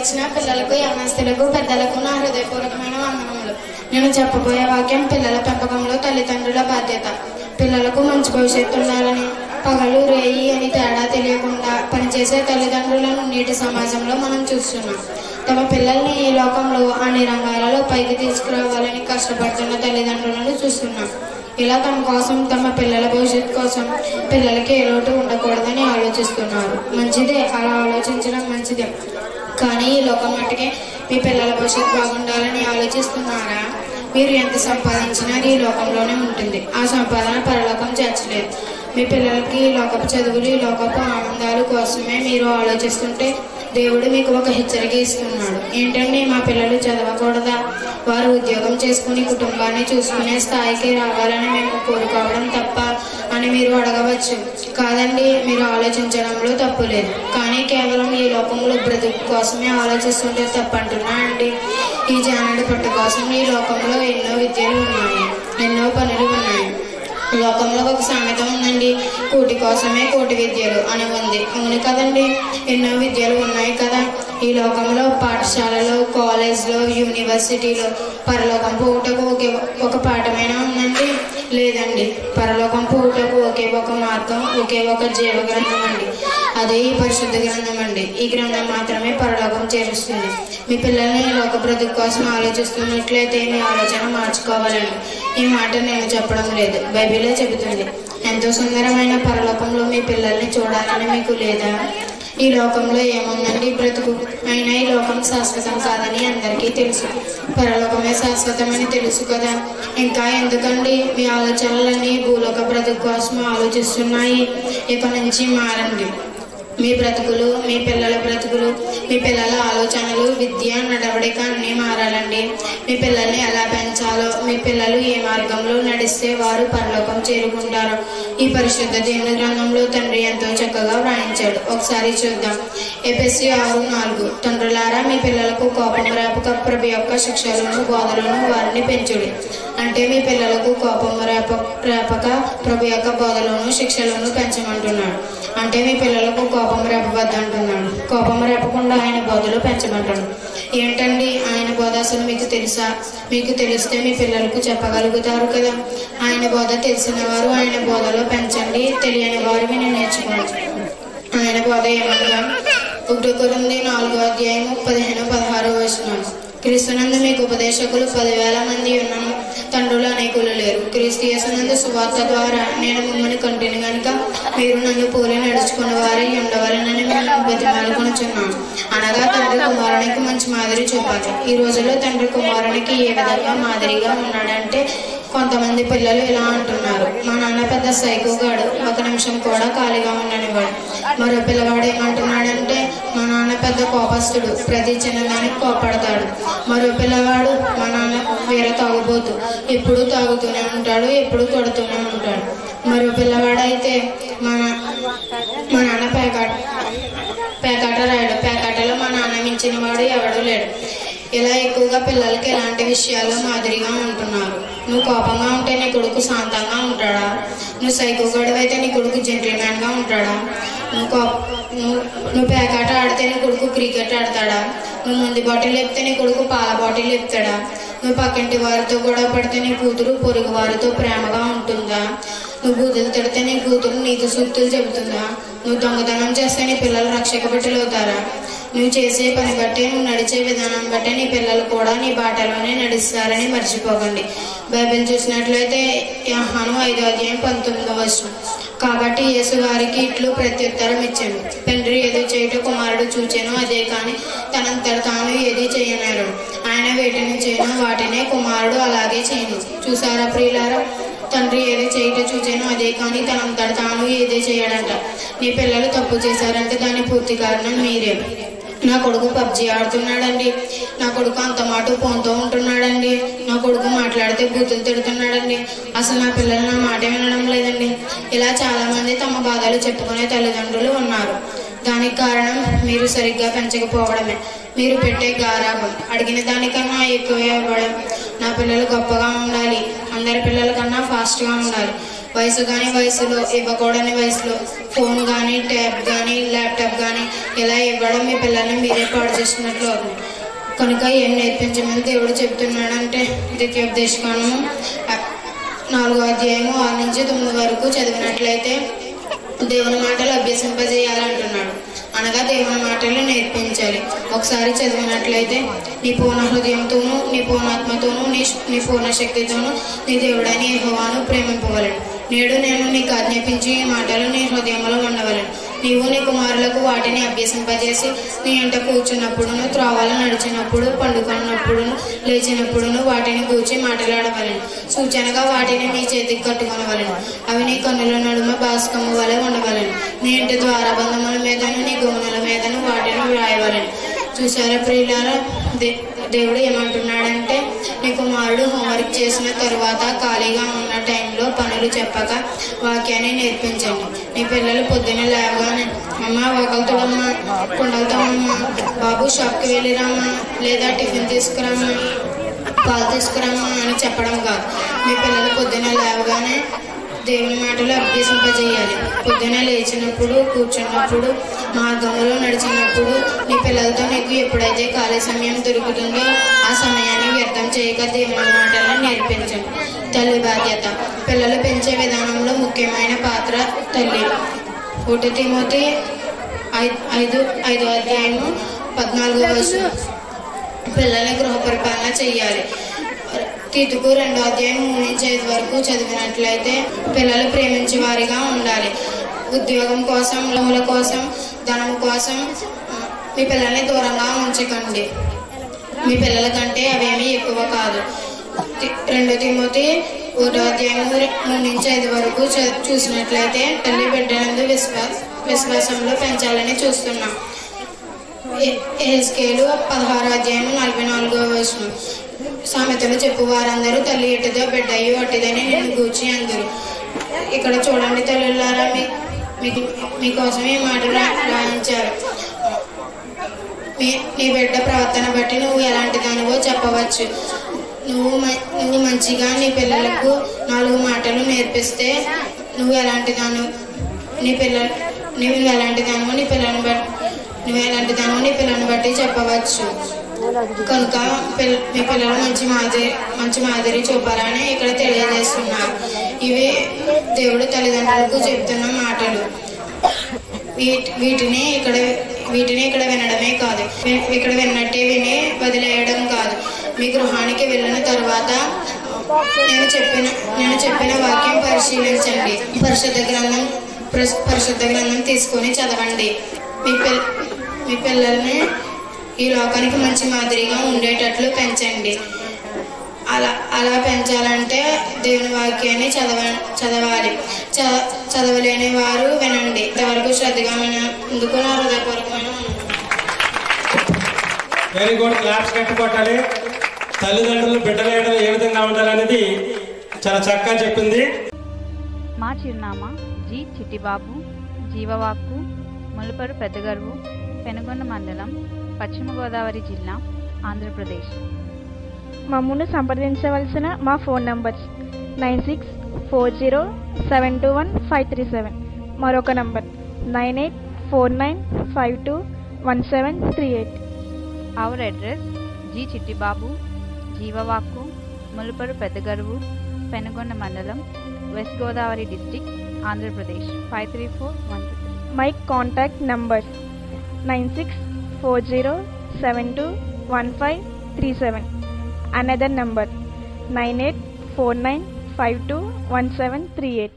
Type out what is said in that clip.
వచ్చిన పిల్లలకు యవనస్తులకు పెద్దలకు నా హృదయపూర్వకమైన వందనములు. నేను చెప్పబోయే వాక్యం పిల్లల పెంపకంలో తల్లిదండ్రుల బాధ్యత. పిల్లలకు మంచి భవిష్యత్తు ఉండాలని పగలు రేయి అని తేడా తెలియకుండా పనిచేసే తల్లిదండ్రులను నేటి సమాజంలో మనం చూస్తున్నాం. తమ పిల్లల్ని ఈ లోకంలో అన్ని రంగాలలో పైకి తీసుకురావాలని కష్టపడుతున్న తల్లిదండ్రులను చూస్తున్నాం. ఇలా తమ కోసం తమ పిల్లల భవిష్యత్తు కోసం పిల్లలకి ఏ లోటు ఉండకూడదని ఆలోచిస్తున్నారు. మంచిదే అలా ఆలోచించడం మంచిదే. కానీ ఈ లోకం మట్టుకే మీ పిల్లల భవిష్యత్తు బాగుండాలని ఆలోచిస్తున్నారా? మీరు ఎంత సంపాదించినా ఈ లోకంలోనే ఉంటుంది. ఆ సంపాదన పరలోకం చేర్చలేదు. మీ పిల్లలకి ఈ లోకపు చదువులు ఈ లోకపు ఆనందాలు కోసమే మీరు ఆలోచిస్తుంటే దేవుడు మీకు ఒక హెచ్చరిక ఇస్తున్నాడు. ఏంటండి మా పిల్లలు చదవకూడదా? వారు ఉద్యోగం చేసుకుని కుటుంబాన్ని చూసుకునే స్థాయికి రావాలని మేము కోరుకోవడం తప్ప అని మీరు అడగవచ్చు. కాదండి మీరు ఆలోచించడంలో తప్పు లేదు. కానీ కేవలం ఈ లోకంలో బ్రతుకు కోసమే ఆలోచిస్తుంటే తప్పంటున్నా అండి. ఈ జానడి పట్టు కోసం ఈ లోకంలో ఎన్నో విద్యలు ఉన్నాయి. ఎన్నో పనులు ఉన్నాయి. లోకంలో ఒక సామెత ఉందండి. కూటి కోసమే కోటి విద్యలు అని ఉంది. అవును కదండి ఎన్నో విద్యలు ఉన్నాయి కదా. ఈ లోకంలో పాఠశాలలో కాలేజ్లో యూనివర్సిటీలో పరలోకం పోవుటకు ఒక పాఠమైనా ఉందండి. లేదండి. పరలోకం పూటకు ఒకే ఒక మార్గం ఒకే ఒక జీవ గ్రంథం అండి. అదే ఈ పరిశుద్ధ గ్రంథం అండి. ఈ గ్రంథం మాత్రమే పరలోకం చేరుస్తుంది. మీ పిల్లల్ని లోక బ్రతుకు కోసం ఆలోచిస్తున్నట్లయితే మీ ఆలోచన మార్చుకోవాలండి. ఈ మాట నేను చెప్పడం లేదు. బైబిలే చెబుతుంది. ఎంతో సుందరమైన పరలోకంలో మీ పిల్లల్ని చూడాలని మీకు లేదా? ఈ లోకంలో ఏముందండి? బ్రతుకు. అయినా ఈ లోకం శాశ్వతం కాదని అందరికీ తెలుసు. పరలోకమే శాశ్వతమని తెలుసు కదా. ఇంకా ఎందుకండి? మీ ఆలోచనలన్నీ భూలోక బ్రతుకు కోసం ఆలోచిస్తున్నాయి. ఇక నుంచి మారండి. మీ బ్రతుకులు మీ పిల్లల బ్రతుకులు మీ పిల్లల ఆలోచనలు విద్య నడవడిక అన్నీ మారాలండి. మీ పిల్లల్ని ఎలా పెంచాలో మీ పిల్లలు ఏ మార్గంలో నడిస్తే వారు పరలోకం చేరుకుంటారు. ఈ పరిశుద్ధ దేవుని గ్రంథంలో తండ్రి ఎంతో చక్కగా వ్రాయించాడు. ఒకసారి చూద్దాం. ఎపిసి ఆరు నాలుగు. తండ్రులారా మీ పిల్లలకు కోపం రేపక ప్రభు యొక్క శిక్షలను బోధలను వారిని పెంచుడి. అంటే మీ పిల్లలకు కోపం రేప రేపక ప్రభు యొక్క బోధలను శిక్షలను పెంచమంటున్నాడు. అంటే మీ పిల్లలకు కోపం రేపవద్దు అంటున్నాడు కోపం రేపకుండా ఆయన బోధలు పెంచమంటాడు. ఏంటండి? ఆయన బోధ అసలు మీకు తెలుసా? మీకు తెలిస్తే మీ పిల్లలకు చెప్పగలుగుతారు కదా. ఆయన బోధ తెలిసిన వారు ఆయన బోధలో పెంచండి. తెలియని వారు విని నేర్చుకోండి. ఆయన బోధ ఏమనగా? ఒకటి కొరింది నాలుగో అధ్యాయం పదిహేను పదహారు వచనాలు. క్రీస్తునందు మీకు ఉపదేశకులు పదివేల మంది ఉన్నాను తండ్రులు అనేకులు లేరు. క్రీస్తు యేసునందు సువార్త ద్వారా నేను మిమ్మల్ని కంటిని గనుక మీరు నన్ను పోలి నడుచుకున్న వారి ఉండవాలని మిమ్మల్ని బతిమాలుకొనుచున్నాను అనగా తండ్రి కుమారునికి మంచి మాదిరి చూపాలి. ఈ రోజుల్లో తండ్రి కుమారునికి ఏ విధంగా మాదిరిగా ఉన్నాడంటే కొంతమంది పిల్లలు ఇలా అంటున్నారు. మా నాన్న పెద్ద సైకోగాడు. ఒక నిమిషం కూడా ఖాళీగా ఉండనివాడు మరో పిల్లవాడు ఏమంటున్నాడు? పెద్ద కోపస్తుడు ప్రతి చిన్నదానికి కోపడతాడు మరో పిల్లవాడు మా నాన్న వేరే తాగుబోతు. ఎప్పుడు తాగుతూనే ఉంటాడు ఎప్పుడు కొడుతూనే ఉంటాడు. మరో పిల్లవాడైతే మా మా నాన్న పేకాట పేకాట రాయడు. పేకాటలో మా నాన్న మించిన వాడు ఎవడూ లేడు. ఇలా ఎక్కువగా పిల్లలకి ఎలాంటి విషయాలు మాదిరిగా ఉంటున్నారు? నువ్వు కోపంగా ఉంటే నీ కొడుకు శాంతంగా ఉంటాడా? నువ్వు సైకోగడు అయితే నీ కొడుకు జెంటిల్మ్యాన్గా ఉంటాడా? నువ్వు నువ్వు నువ్వు పేకాట ఆడితే నీ కొడుకు క్రికెట్ ఆడతాడా? నువ్వు ముందు బాటిల్ లేపితే నీ కొడుకు పాల బాటిల్ లేపుతాడా? నువ్వు పక్కింటి వారితో గొడవ పడితే నీ కూతురు పొరుగు వారితో ప్రేమగా ఉంటుందా? నువ్వు బూతులు తిడితే నీ కూతురు నీతి సూక్తులు చెబుతుందా? నువ్వు దొంగతనం చేస్తే నీ పిల్లలు రక్షక బిడ్డలు అవుతారా? నువ్వు చేసే పని బట్టి నువ్వు నడిచే విధానం బట్టి నీ పిల్లలు కూడా నీ బాటలోనే నడుస్తారని మర్చిపోకండి. బైబిల్ చూసినట్లయితే యహాను ఐదో అధ్యాయం పంతొమ్మిదో వచ్చిన కాబట్టి యేసు వారికి ఇట్లు ప్రత్యుత్తరం ఇచ్చాను. తండ్రి ఏదో చేయుట కుమారుడు చూచాను అదే కానీ తనంతట తాను ఏది చేయనారు. ఆయన వేటిని చేయను వాటినే కుమారుడు అలాగే చేయను. చూసారా ప్రియులారా? తండ్రి ఏది చేయట చూచాను అదే కానీ తనంతట తాను ఏదే చేయడంట. నీ పిల్లలు తప్పు చేశారంటే దాని పూర్తి కారణం మీరే. నా కొడుకు పబ్జి ఆడుతున్నాడండి. నా కొడుకు అంత మాట ఫోన్తో ఉంటున్నాడండి. నా కొడుకు మాట్లాడితే బూతులు తిడుతున్నాడండి. అసలు నా పిల్లలు నా మాట వినడం లేదండి. ఇలా చాలామంది తమ బాధలు చెప్పుకునే తల్లిదండ్రులు ఉన్నారు. దానికి కారణం మీరు సరిగ్గా పెంచకపోవడమే. మీరు పెట్టే గారాభం. అడిగిన దానికన్నా ఎక్కువ ఇవ్వడం నా పిల్లలు గొప్పగా ఉండాలి. అందరి పిల్లల కన్నా ఫాస్ట్గా ఉండాలి. వయసు కానీ వయసులో ఇవ్వకూడని వయసులో ఫోన్ కానీ ట్యాబ్ కానీ ల్యాప్ ఇలా ఇవ్వడం మీ పిల్లల్ని మీరే పాడు చేసినట్లు అవుతుంది కనుక ఏం నేర్పించమని దేవుడు చెప్తున్నాడంటే ద్వితీయోపదేశకాండము నాలుగో అధ్యాయము ఆరు నుంచి తొమ్మిది వరకు చదివినట్లయితే దేవుని మాటలు అభ్యసింపజేయాలంటున్నాడు. అనగా దేవుని మాటలు నేర్పించాలి. ఒకసారి చదివినట్లయితే నీ పూర్ణ హృదయంతోనూ నీ పూర్ణాత్మతోనూ నీ నీ పూర్ణ శక్తితోనూ నీ దేవుడని యహోవాను ప్రేమింపవలను. నేడు నేను నీకు ఆజ్ఞాపించి ఈ మాటలు నీ హృదయంలో ఉండవలను. నీవు నీ కుమారులకు వాటిని అభ్యసింపజేసి నీ ఇంట కూర్చున్నప్పుడును త్రోవలు నడిచినప్పుడు పండుకున్నప్పుడును లేచినప్పుడును వాటిని కూర్చి మాట్లాడవలను. సూచనగా వాటిని నీ చేతికి కట్టుకొనవలను. అవి నీ కన్నుల నడుమ భాస్కము వలె ఉండవలను. నీ ఇంటి ద్వారబంధముల మీదను నీ గోనెల మీదను వాటిని వ్రాయవలను. చూసారా ప్రియులారా? దే- దేవుడు ఏమంటున్నాడంటే నీ కుమారుడు హోంవర్క్ చేసిన తరువాత ఖాళీగా ఉన్న టైం పనులు చెప్పక వాక్యాన్ని నేర్పించండి. నీ పిల్లలు పొద్దున్న లేవగానే అమ్మ ఒకరితోడమ్మా కుండలతోమ్మా బాబు షాప్కి వెళ్ళిరామా లేదా టిఫిన్ తీసుకురామా పాలు తీసుకురామా అని చెప్పడం కాదు. మీ పిల్లలు పొద్దున్న లేవగానే దేవుని మాటలు అభ్యసింపజేయాలి. పొద్దున లేచినప్పుడు కూర్చున్నప్పుడు మార్గంలో నడిచినప్పుడు నీ పిల్లలతో నీకు ఎప్పుడైతే ఖాళీ సమయం దొరుకుతుందో ఆ సమయాన్ని వ్యర్థం చేయక దేవుని మాటలను నేర్పించండి. తల్లి బాధ్యత. పిల్లలు పెంచే విధానంలో ముఖ్యమైన పాత్ర తల్లి. ఒకటి తిమోతి ఐ- ఐదు ఐదో అధ్యాయము పద్నాలుగో వచనం. పిల్లల గృహ పరిపాలన చేయాలి తీతుకు రెండో అధ్యాయం మూడు నుంచి ఐదు వరకు చదివినట్లయితే పిల్లలు ప్రేమించే వారిగా ఉండాలి. ఉద్యోగం కోసం లోముల కోసం ధనం కోసం మీ పిల్లల్ని దూరంగా ఉంచకండి. మీ పిల్లల కంటే అవేమీ ఎక్కువ కాదు. రెండు తిమోతి ఒకటో అధ్యాయం మూడు నుంచి ఐదు వరకు చూసినట్లయితే తల్లి బిడ్డలందు విశ్వాస విశ్వాసంలో పెంచాలని చూస్తున్నాం. ఎస్కేలు పదహారు అధ్యాయం నలభై నాలుగో వచనం. సామెతలు చెప్పు వారందరూ తల్లి ఎటుదో బిడ్డయ్యో అట్టిదని నిన్ను గూర్చి అందరు. ఇక్కడ చూడండి తల్లులారా మీకు మీకోసం ఈ మాట రాయించారు. నీ బిడ్డ ప్రవర్తన బట్టి నువ్వు ఎలాంటి దానివో చెప్పవచ్చు. నువ్వు మ- నువ్వు మంచిగా నీ పిల్లలకు నాలుగు మాటలు నేర్పిస్తే నువ్వు ఎలాంటి దాను నీ పిల్ల నువ్వు ఎలాంటి దానో నీ పిల్లని బట్టి నువ్వు ఎలాంటి దానో నీ పిల్లని బట్టి చెప్పవచ్చు. కనుక పిల్ల మీ పిల్లలు మంచి మాదిరి మంచి మాదిరి చూపాలని ఇక్కడ తెలియజేస్తున్నారు ఇవి దేవుడు తల్లిదండ్రులకు చెప్తున్న మాటలు. వీటి వీటిని ఇక్కడ వీటిని ఇక్కడ వినడమే కాదు. ఇక్కడ విన్నట్టే విని వదిలేయడం కాదు. మీ గృహానికి వెళ్ళిన తర్వాత నేను చెప్పిన నేను చెప్పిన వాక్యం పరిశీలించండి. పరిశుద్ధ గ్రంథం పరిశుద్ధ గ్రంథం తీసుకొని చదవండి. మీ పిల్ మీ పిల్లల్ని ఈ లోకానికి మంచి మాదిరిగా ఉండేటట్లు పెంచండి. అలా అలా పెంచాలంటే దేవుని వాక్యాన్ని చదవ చదవాలి. చ- చదవలేని వారు వినండి. ఇంతవరకు శ్రద్ధగా వినందుకు నా హృదయపూర్వకమైన వెరీ గుడ్ క్లాప్స్ కట్టి తల్లిదండ్రులు బిడ్డల ఏడలు ఏ విధంగా ఉండాలనేది చాలా చక్కగా చెప్పింది. మా చిరునామా జి చిట్టిబాబు జీవవాక్కు ములపరు పెద్దగరువు పెనుగొండ మండలం పశ్చిమ గోదావరి జిల్లా ఆంధ్రప్రదేశ్. మమ్మల్ని సంప్రదించవలసిన మా phone numbers nine six four zero seven two one five three seven. మరొక number nine eight four nine five two one seven three eight. Our address G Chittibabu Jeevavakku Mulaparru Peddagaruvu Penugonda మండలం west Godavari district Andhra Pradesh. Five three four one my contact number nine six four zero seven two one five three seven another number nine eight four nine five two one seven three eight